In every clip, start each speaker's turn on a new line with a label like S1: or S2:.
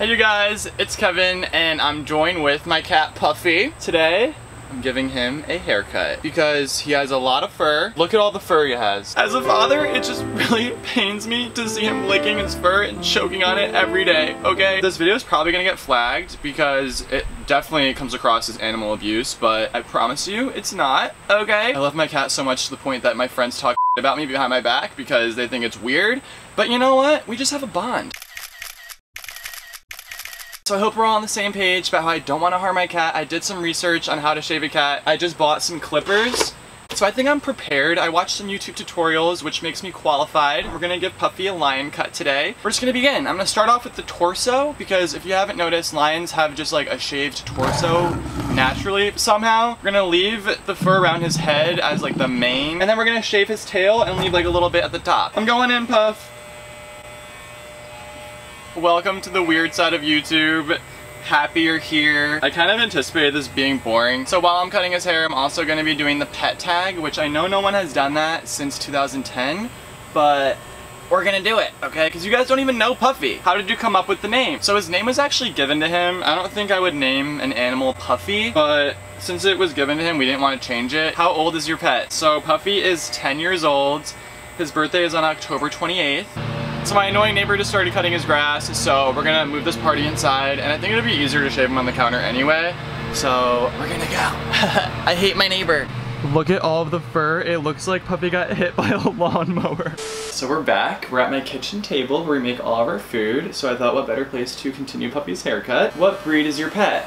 S1: Hey you guys, it's Kevin and I'm joined with my cat Puffy. Today, I'm giving him a haircut because he has a lot of fur. Look at all the fur he has. As a father, it just really pains me to see him licking his fur and choking on it every day, okay? This video is probably gonna get flagged because it definitely comes across as animal abuse, but I promise you, it's not, okay? I love my cat so much to the point that my friends talk about me behind my back because they think it's weird, but you know what? We just have a bond. So I hope we're all on the same page about how I don't want to harm my cat. I did some research on how to shave a cat. I just bought some clippers. So I think I'm prepared. I watched some YouTube tutorials, which makes me qualified. We're gonna give Puffy a lion cut today. We're just gonna begin. I'm gonna start off with the torso, because if you haven't noticed, lions have just like a shaved torso naturally somehow. We're gonna leave the fur around his head as like the mane, and then we're gonna shave his tail and leave like a little bit at the top. I'm going in, Puff. Welcome to the weird side of YouTube. Happy you're here. I kind of anticipated this being boring. So while I'm cutting his hair, I'm also going to be doing the pet tag, which I know no one has done that since 2010, but we're gonna do it, okay? Because you guys don't even know Puffy. How did you come up with the name? So his name was actually given to him. I don't think I would name an animal Puffy, but since it was given to him, we didn't want to change it. How old is your pet? So Puffy is 10 years old. His birthday is on October 28th. So my annoying neighbor just started cutting his grass, so we're gonna move this party inside, and I think it'll be easier to shave him on the counter anyway. So we're gonna go. I hate my neighbor. Look at all of the fur. It looks like Puffy got hit by a lawnmower. So we're back. We're at my kitchen table where we make all of our food. So I thought what better place to continue Puffy's haircut. What breed is your pet?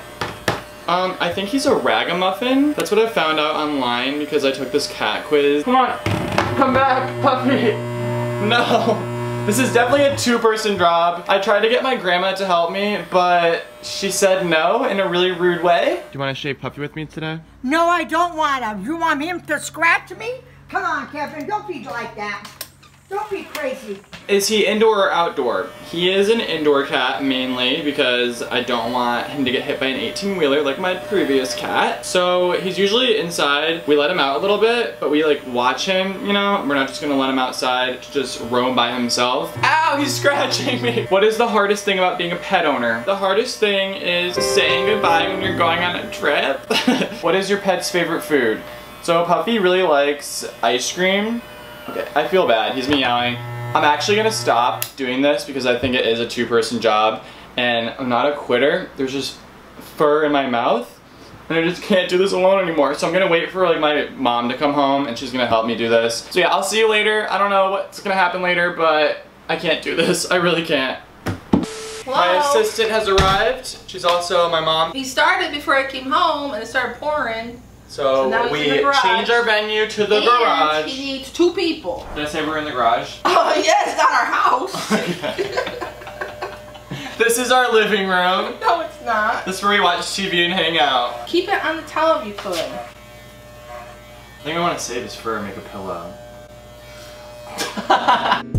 S1: Um, I think he's a ragamuffin. That's what I found out online because I took this cat quiz. Come on, come back, Puffy. No. This is definitely a two-person job. I tried to get my grandma to help me, but she said no in a really rude way. Do you want to shave Puffy with me today?
S2: No, I don't want him. You want him to scratch me? Come on, Kevin, don't be like that. Don't be crazy.
S1: Is he indoor or outdoor? He is an indoor cat mainly because I don't want him to get hit by an 18 wheeler like my previous cat. So he's usually inside. We let him out a little bit, but we like watch him, you know? We're not just gonna let him outside to just roam by himself. Ow, he's scratching me. What is the hardest thing about being a pet owner? The hardest thing is saying goodbye when you're going on a trip. what is your pet's favorite food? So Puffy really likes ice cream Okay, I feel bad. He's meowing. I'm actually gonna stop doing this because I think it is a two-person job and I'm not a quitter. There's just fur in my mouth and I just can't do this alone anymore. So I'm gonna wait for like my mom to come home and she's gonna help me do this. So yeah, I'll see you later. I don't know what's gonna happen later, but I can't do this. I really can't.
S3: Hello?
S1: My assistant has arrived. She's also my mom.
S3: He started before I came home and it started pouring.
S1: So,
S3: So now
S1: we
S3: in the garage.
S1: change our venue to the
S3: and
S1: garage.
S3: he needs two people.
S1: Did I say we're in the garage?
S3: Oh yes, it's not our house.
S1: This is our living room.
S3: no, it's not.
S1: This is where we watch TV and hang out.
S3: Keep it on the towel if you could.
S1: I think I want to save his fur and make a pillow.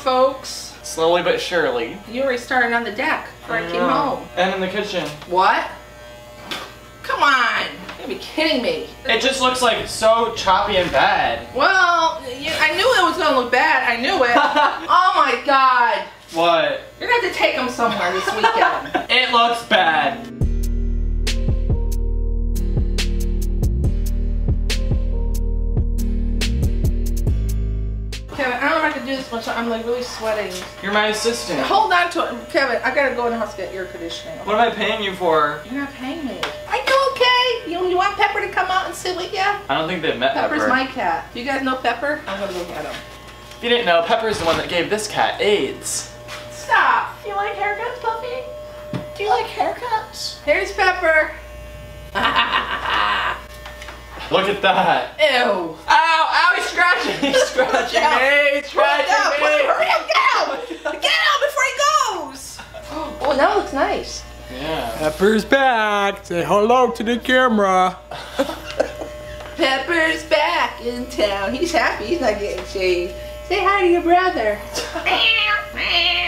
S3: folks.
S1: Slowly but surely.
S3: You already started on the deck before I came
S1: Yeah.
S3: home.
S1: And in the kitchen.
S3: What? Come on. You gotta be kidding me.
S1: It just looks like so choppy and bad.
S3: Well, I knew it was gonna look bad. I knew it. oh my god.
S1: What?
S3: You're gonna have to take them somewhere this weekend.
S1: It looks bad.
S3: I'm like really sweating.
S1: You're my assistant.
S3: Hold on to it. Kevin, I gotta go in the house and get air conditioning.
S1: What am I paying you for?
S3: You're not paying me. Are you okay? You, you want Pepper to come out and sit with you?
S1: I don't think they've met
S3: Pepper's
S1: Pepper.
S3: my cat. Do you guys know Pepper? I'm gonna go get him.
S1: If you didn't know, Pepper's the one that gave this cat AIDS.
S3: Stop. You like haircuts, Puffy? Do you like haircuts? Here's Pepper.
S1: Look at that.
S3: Ew.
S1: Ow! Ow! He's scratching! He's scratching me! He's scratching
S3: down. Put
S1: me!
S3: Looks nice.
S1: Yeah.
S4: Pepper's back. Say hello to the camera.
S3: Pepper's back in town. He's happy he's not getting shaved. Say hi to your brother.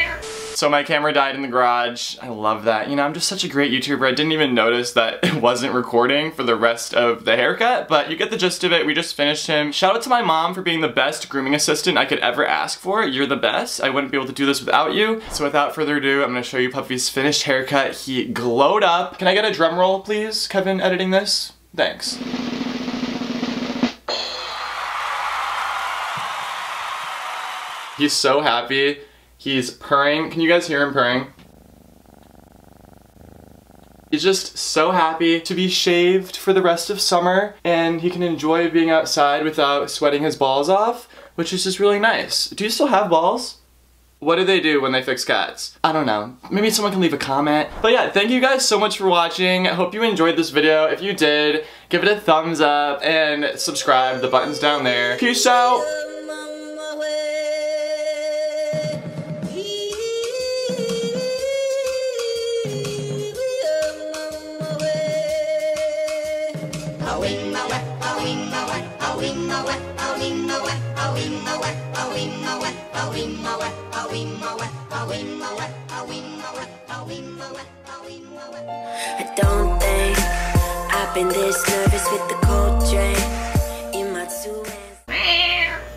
S1: So my camera died in the garage. I love that. You know, I'm just such a great YouTuber. I didn't even notice that it wasn't recording for the rest of the haircut, but you get the gist of it. We just finished him. Shout out to my mom for being the best grooming assistant I could ever ask for. You're the best. I wouldn't be able to do this without you. So without further ado, I'm gonna show you Puffy's finished haircut. He glowed up. Can I get a drum roll, please, Kevin, editing this? Thanks. He's so happy. He's purring. Can you guys hear him purring? He's just so happy to be shaved for the rest of summer and he can enjoy being outside without sweating his balls off, which is just really nice. Do you still have balls? What do they do when they fix cats? I don't know. Maybe someone can leave a comment. But yeah, thank you guys so much for watching. I hope you enjoyed this video. If you did, give it a thumbs up and subscribe. The button's down there. Peace out.
S5: I don't think I've been this nervous with the cold drain.